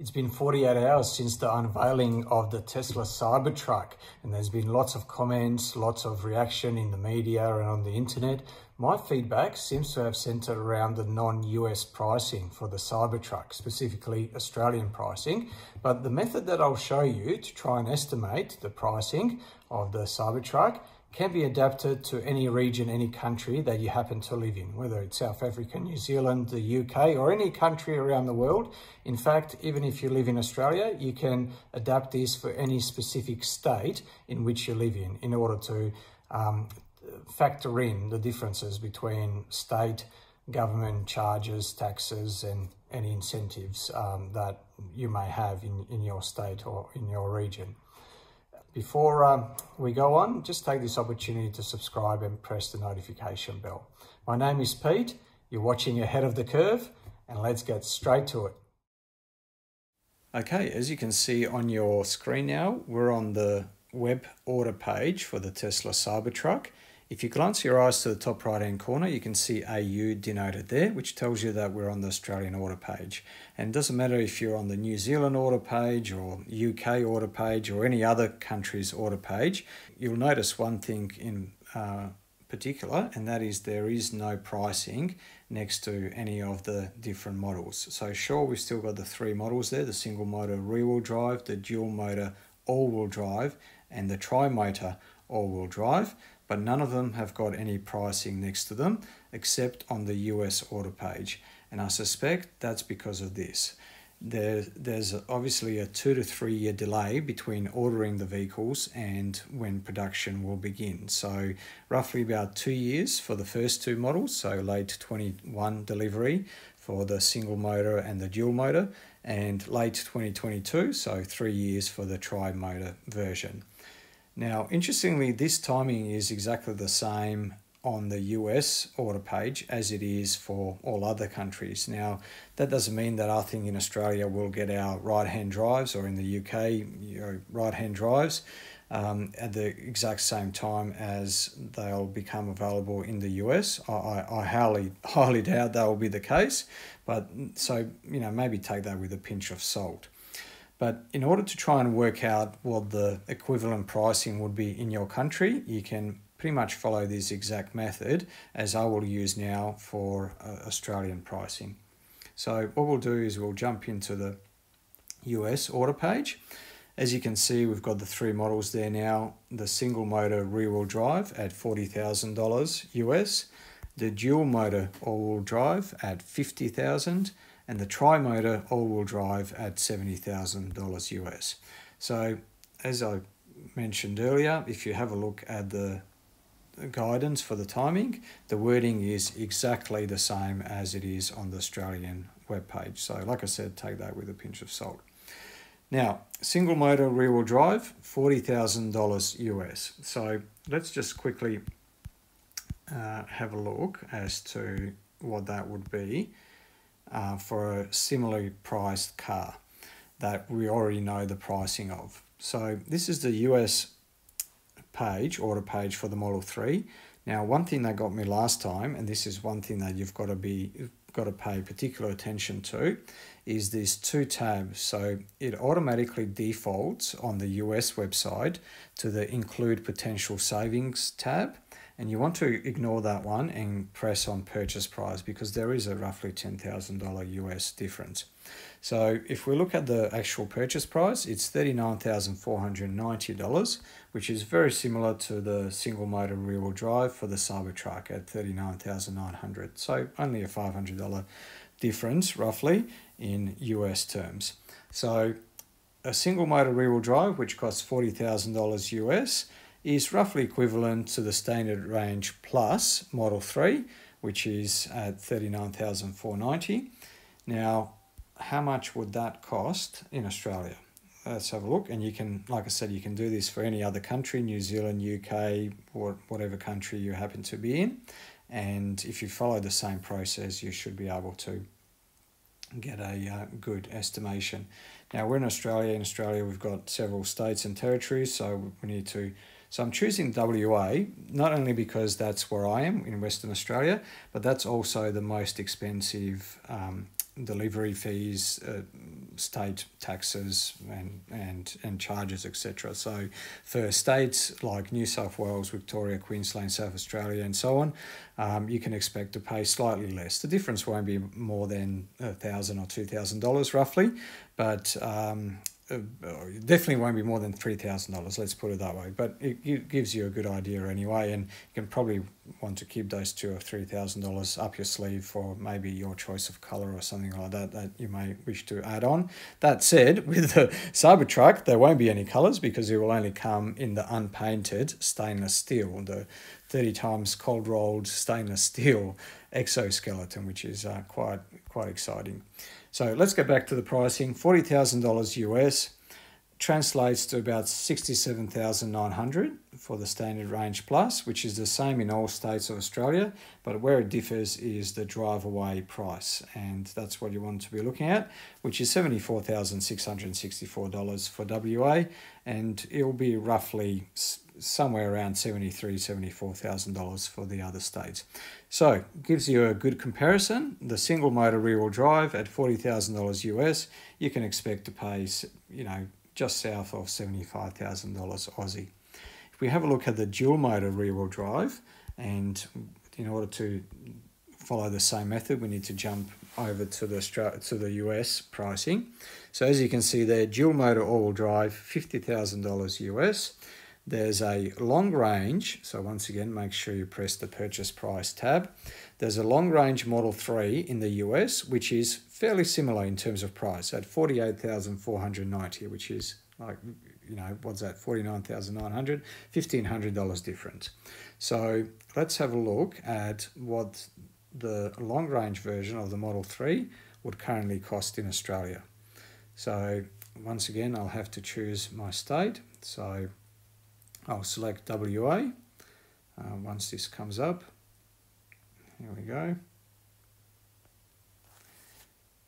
It's been 48 hours since the unveiling of the Tesla Cybertruck, and there's been lots of comments, lots of reaction in the media and on the internet. My feedback seems to have centered around the non-US pricing for the Cybertruck, specifically Australian pricing. But the method that I'll show you to try and estimate the pricing of the Cybertruck can be adapted to any region, any country that you happen to live in, whether it's South Africa, New Zealand, the UK, or any country around the world. In fact, even if you live in Australia, you can adapt this for any specific state in which you live in in order to um, factor in the differences between state government charges, taxes, and any incentives um, that you may have in, in your state or in your region. Before um, we go on, just take this opportunity to subscribe and press the notification bell. My name is Pete, you're watching Ahead of the Curve, and let's get straight to it. Okay, as you can see on your screen now, we're on the web order page for the Tesla Cybertruck. If you glance your eyes to the top right hand corner, you can see AU denoted there, which tells you that we're on the Australian order page. And it doesn't matter if you're on the New Zealand order page or UK order page or any other country's order page, you'll notice one thing in uh, particular, and that is there is no pricing next to any of the different models. So sure, we've still got the three models there, the single motor rear wheel drive, the dual motor all wheel drive, and the tri-motor all wheel drive but none of them have got any pricing next to them except on the US order page. And I suspect that's because of this. There, there's obviously a two to three year delay between ordering the vehicles and when production will begin. So, roughly about two years for the first two models, so late 21 delivery for the single motor and the dual motor, and late 2022, so three years for the tri motor version. Now, interestingly, this timing is exactly the same on the US order page as it is for all other countries. Now, that doesn't mean that I think in Australia we'll get our right hand drives or in the UK, right hand drives um, at the exact same time as they'll become available in the US. I, I, I highly, highly doubt that will be the case, but so, you know, maybe take that with a pinch of salt. But in order to try and work out what the equivalent pricing would be in your country, you can pretty much follow this exact method as I will use now for uh, Australian pricing. So what we'll do is we'll jump into the US order page. As you can see, we've got the three models there now. The single motor rear wheel drive at $40,000 US, the dual motor all wheel drive at 50,000 and the tri-motor all-wheel drive at $70,000 US. So as I mentioned earlier, if you have a look at the guidance for the timing, the wording is exactly the same as it is on the Australian webpage. So like I said, take that with a pinch of salt. Now, single motor rear wheel drive, $40,000 US. So let's just quickly uh, have a look as to what that would be uh, for a similarly priced car that we already know the pricing of. So this is the US page, order page for the Model 3. Now, one thing that got me last time, and this is one thing that you've got to be got to pay particular attention to, is these two tabs. So it automatically defaults on the US website to the include potential savings tab and you want to ignore that one and press on purchase price because there is a roughly $10,000 US difference. So if we look at the actual purchase price, it's $39,490, which is very similar to the single motor rear wheel drive for the Cybertruck at 39,900. So only a $500 difference roughly in US terms. So a single motor rear wheel drive, which costs $40,000 US, is roughly equivalent to the standard range plus Model 3, which is at 39,490. Now, how much would that cost in Australia? Let's have a look. And you can, like I said, you can do this for any other country, New Zealand, UK, or whatever country you happen to be in. And if you follow the same process, you should be able to get a uh, good estimation. Now, we're in Australia. In Australia, we've got several states and territories, so we need to so I'm choosing WA not only because that's where I am in Western Australia, but that's also the most expensive um, delivery fees, uh, state taxes and and and charges etc. So for states like New South Wales, Victoria, Queensland, South Australia, and so on, um, you can expect to pay slightly less. The difference won't be more than a thousand or two thousand dollars roughly, but um, definitely won't be more than three thousand dollars. Let's put it that way. But it, it, gives you a good idea anyway, and you can probably want to keep those two or three thousand dollars up your sleeve for maybe your choice of color or something like that that you may wish to add on. That said, with the Cybertruck, there won't be any colors because it will only come in the unpainted stainless steel, the thirty times cold rolled stainless steel exoskeleton, which is uh, quite quite exciting. So let's go back to the pricing. $40,000 US translates to about 67,900 for the standard range plus, which is the same in all states of Australia, but where it differs is the drive away price, and that's what you want to be looking at, which is $74,664 for WA, and it'll be roughly somewhere around $73,000, $74,000 for the other states. So gives you a good comparison. The single motor rear wheel drive at $40,000 US, you can expect to pay, you know, just south of $75,000 Aussie. If we have a look at the dual motor rear wheel drive, and in order to follow the same method, we need to jump over to the to the US pricing. So as you can see there, dual motor all-wheel drive, $50,000 US. There's a long range, so once again, make sure you press the purchase price tab. There's a long range Model 3 in the US, which is fairly similar in terms of price at 48,490, which is like, you know, what's that, 49,900, $1,500 different. So let's have a look at what the long range version of the Model 3 would currently cost in Australia. So once again, I'll have to choose my state. So I'll select WA uh, once this comes up. Here we go.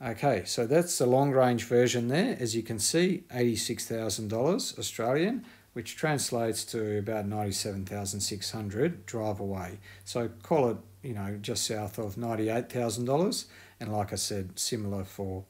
Okay, so that's the long range version there. As you can see, $86,000 Australian, which translates to about 97,600 drive away. So call it, you know, just south of $98,000. And like I said, similar for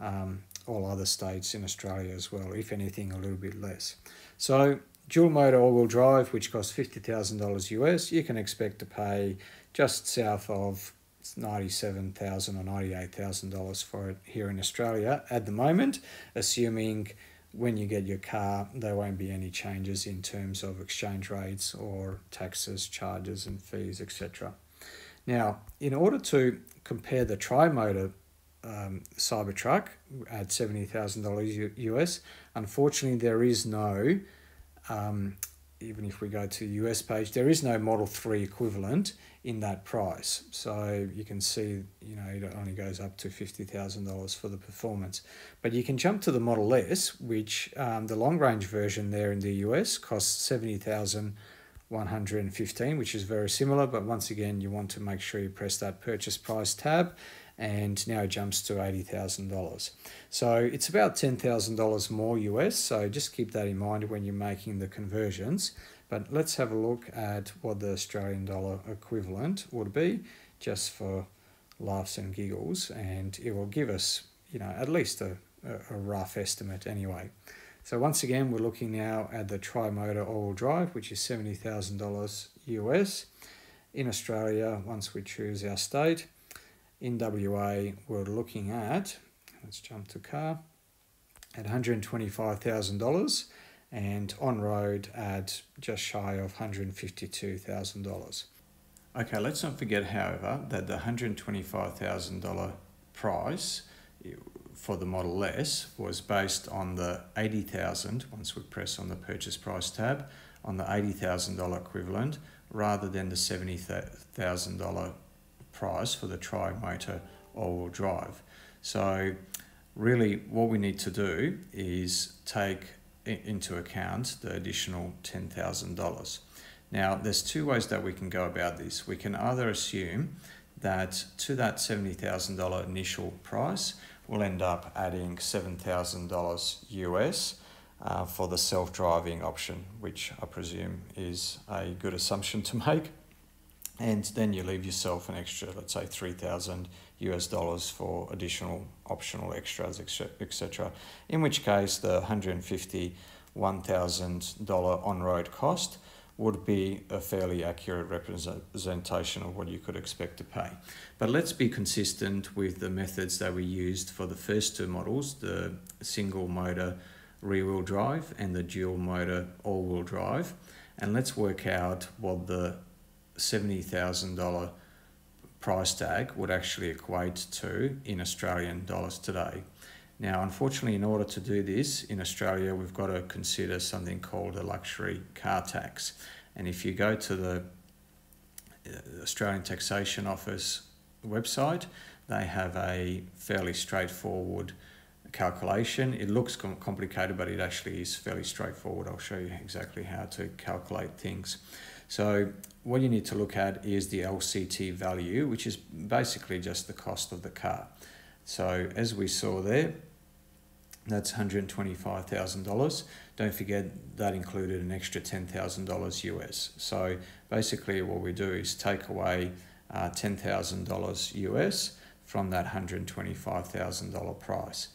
um, all other states in Australia as well, if anything, a little bit less. So dual motor all-wheel drive, which costs $50,000 US, you can expect to pay just south of 97,000 or $98,000 for it here in Australia at the moment, assuming when you get your car, there won't be any changes in terms of exchange rates or taxes, charges, and fees, etc. Now, in order to compare the tri-motor um, Cybertruck at $70,000 US, unfortunately, there is no um, even if we go to the US page, there is no Model 3 equivalent in that price. So you can see, you know, it only goes up to $50,000 for the performance. But you can jump to the Model S, which um, the long range version there in the US costs 70115 which is very similar. But once again, you want to make sure you press that purchase price tab and now it jumps to $80,000. So it's about $10,000 more US, so just keep that in mind when you're making the conversions. But let's have a look at what the Australian dollar equivalent would be just for laughs and giggles, and it will give us, you know, at least a, a rough estimate anyway. So once again, we're looking now at the tri-motor all drive, which is $70,000 US. In Australia, once we choose our state, in WA, we're looking at, let's jump to car, at $125,000 and on road at just shy of $152,000. Okay, let's not forget, however, that the $125,000 price for the Model S was based on the 80,000 once we press on the purchase price tab on the $80,000 equivalent rather than the $70,000 price for the tri-motor all-wheel drive. So really what we need to do is take into account the additional $10,000. Now there's two ways that we can go about this. We can either assume that to that $70,000 initial price, we'll end up adding $7,000 US uh, for the self-driving option, which I presume is a good assumption to make. And then you leave yourself an extra, let's say, 3,000 US dollars for additional optional extras, etc. In which case, the 150 $1,000 on road cost would be a fairly accurate representation of what you could expect to pay. But let's be consistent with the methods that we used for the first two models the single motor rear wheel drive and the dual motor all wheel drive. And let's work out what the $70,000 price tag would actually equate to in Australian dollars today. Now, unfortunately, in order to do this in Australia, we've got to consider something called a luxury car tax. And if you go to the uh, Australian Taxation Office website, they have a fairly straightforward calculation. It looks complicated, but it actually is fairly straightforward. I'll show you exactly how to calculate things. So what you need to look at is the LCT value, which is basically just the cost of the car. So as we saw there, that's $125,000. Don't forget that included an extra $10,000 US. So basically what we do is take away uh, $10,000 US from that $125,000 price.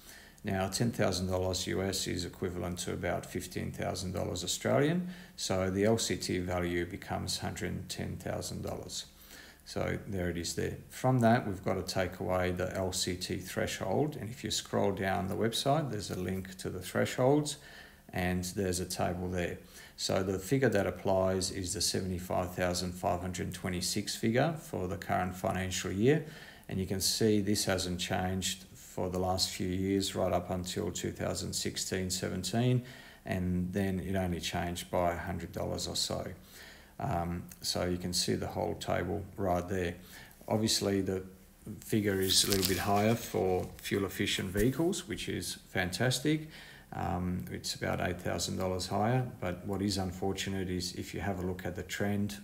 Now, $10,000 US is equivalent to about $15,000 Australian, so the LCT value becomes $110,000. So there it is there. From that, we've got to take away the LCT threshold. And if you scroll down the website, there's a link to the thresholds and there's a table there. So the figure that applies is the 75,526 figure for the current financial year. And you can see this hasn't changed for the last few years, right up until 2016 17. And then it only changed by $100 or so. Um, so you can see the whole table right there. Obviously the figure is a little bit higher for fuel efficient vehicles, which is fantastic. Um, it's about $8,000 higher, but what is unfortunate is if you have a look at the trend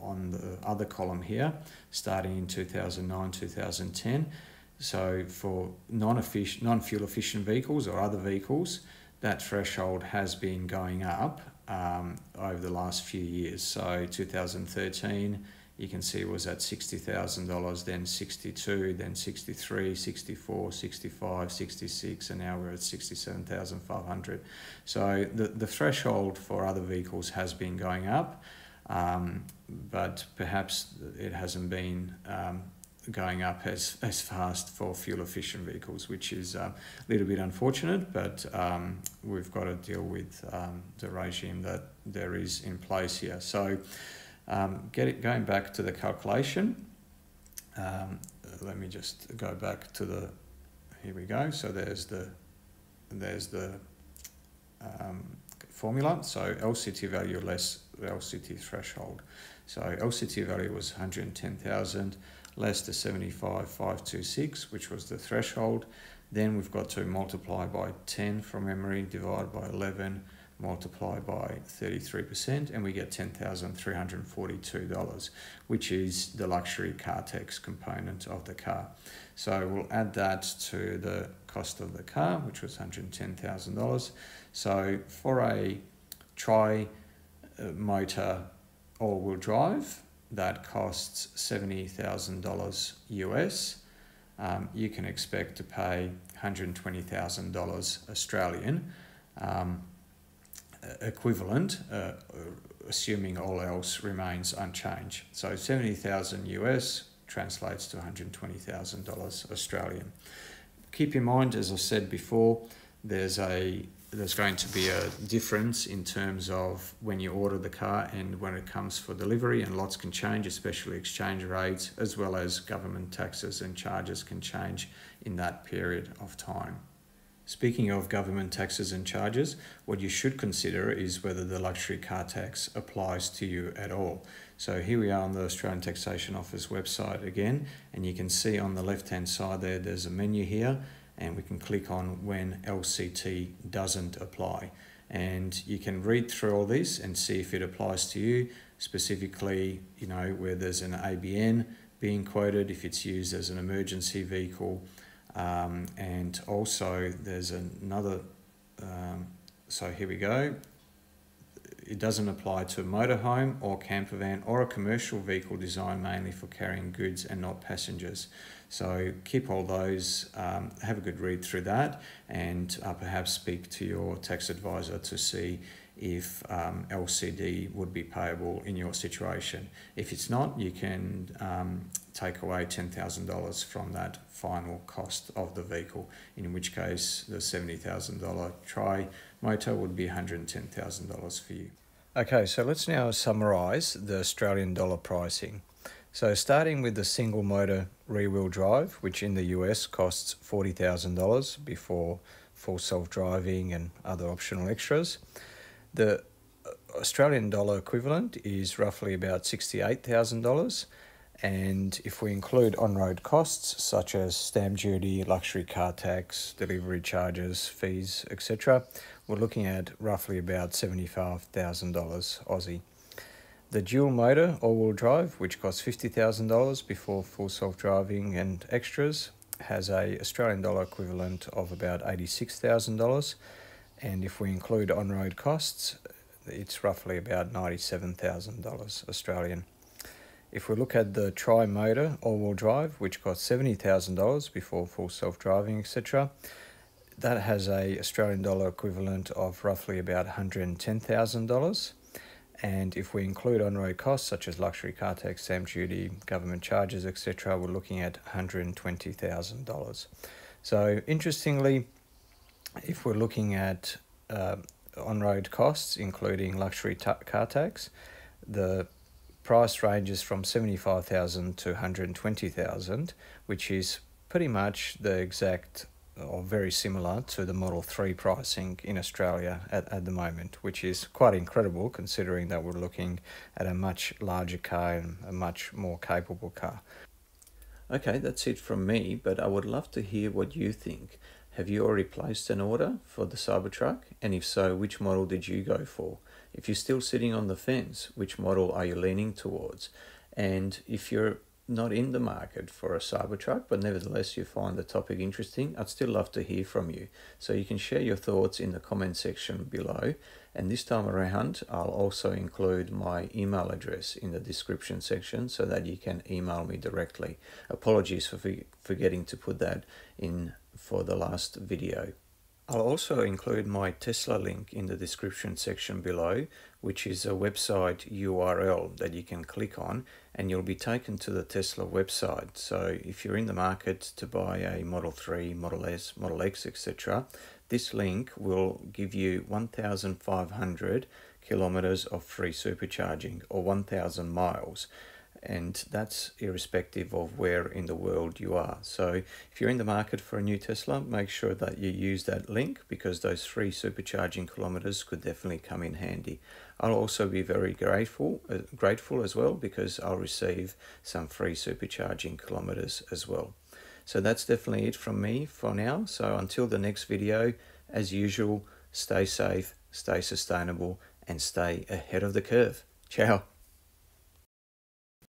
on the other column here, starting in 2009, 2010, so for non-fuel non efficient vehicles or other vehicles, that threshold has been going up um, over the last few years. So 2013, you can see was at $60,000, then 62, then 63, 64, 65, 66, and now we're at 67,500. So the, the threshold for other vehicles has been going up, um, but perhaps it hasn't been um, going up as, as fast for fuel efficient vehicles, which is uh, a little bit unfortunate, but um, we've got to deal with um, the regime that there is in place here. So um, get it, going back to the calculation, um, let me just go back to the, here we go. So there's the, there's the um, formula. So LCT value less the LCT threshold. So LCT value was 110,000 less the 75,526, which was the threshold. Then we've got to multiply by 10 from memory, divide by 11, multiply by 33%, and we get $10,342, which is the luxury car tax component of the car. So we'll add that to the cost of the car, which was $110,000. So for a tri uh, motor all wheel drive, that costs $70,000 US, um, you can expect to pay $120,000 Australian um, equivalent, uh, assuming all else remains unchanged. So 70,000 US translates to $120,000 Australian. Keep in mind, as I said before, there's a there's going to be a difference in terms of when you order the car and when it comes for delivery, and lots can change, especially exchange rates, as well as government taxes and charges can change in that period of time. Speaking of government taxes and charges, what you should consider is whether the luxury car tax applies to you at all. So here we are on the Australian Taxation Office website again, and you can see on the left hand side there, there's a menu here and we can click on when LCT doesn't apply. And you can read through all this and see if it applies to you, specifically, you know, where there's an ABN being quoted, if it's used as an emergency vehicle. Um, and also there's another, um, so here we go. it doesn't apply to a motorhome or camper van or a commercial vehicle designed mainly for carrying goods and not passengers. So keep all those, um, have a good read through that, and uh, perhaps speak to your tax advisor to see if um, LCT would be payable in your situation. If it's not, you can um, take away $10,000 from that final cost of the vehicle, in which case the $70,000 tri motor would be $110,000 for you. Okay, so let's now summarise the Australian dollar pricing. So starting with the single motor rear wheel drive, which in the US costs $40,000 before full self driving and other optional extras. The uh, Australian dollar equivalent is roughly about $68,000. And if we include on road costs such as stamp duty, luxury car tax, delivery charges, fees, etc., we're looking at roughly about $75,000 Aussie. The dual motor all wheel drive, which costs $50,000 before full self driving and extras, has a Australian dollar equivalent of about $86,000 and if we include on-road costs it's roughly about $97,000 Australian. If we look at the tri-motor all-wheel drive which costs $70,000 before full self-driving etc that has a Australian dollar equivalent of roughly about $110,000 and if we include on-road costs such as luxury car tax, stamp duty, government charges, etc., we're looking at $120,000. So interestingly, if we're looking at uh, on-road costs, including luxury car tax, the price ranges from 75,000 to 120,000, which is pretty much the exact or very similar to the Model 3 pricing in Australia at, at the moment, which is quite incredible considering that we're looking at a much larger car and a much more capable car. Okay, that's it from me, but I would love to hear what you think. Have you already placed an order for the Cybertruck? And if so, which model did you go for? If you're still sitting on the fence, which model are you leaning towards? And if you're not in the market for a Cybertruck, but nevertheless you find the topic interesting, I'd still love to hear from you. So you can share your thoughts in the comment section below. And this time around, I'll also include my email address in the description section so that you can email me directly. Apologies for forgetting to put that in for the last video. I'll also include my Tesla link in the description section below, which is a website URL that you can click on and you'll be taken to the Tesla website. So if you're in the market to buy a Model 3, Model S, Model X, etc., this link will give you 1,500 kilometers of free supercharging or 1,000 miles and that's irrespective of where in the world you are. So if you're in the market for a new Tesla, make sure that you use that link because those free supercharging kilometers could definitely come in handy. I'll also be very grateful, uh, grateful as well because I'll receive some free supercharging kilometers as well. So that's definitely it from me for now. So until the next video, as usual, stay safe, stay sustainable, and stay ahead of the curve. Ciao.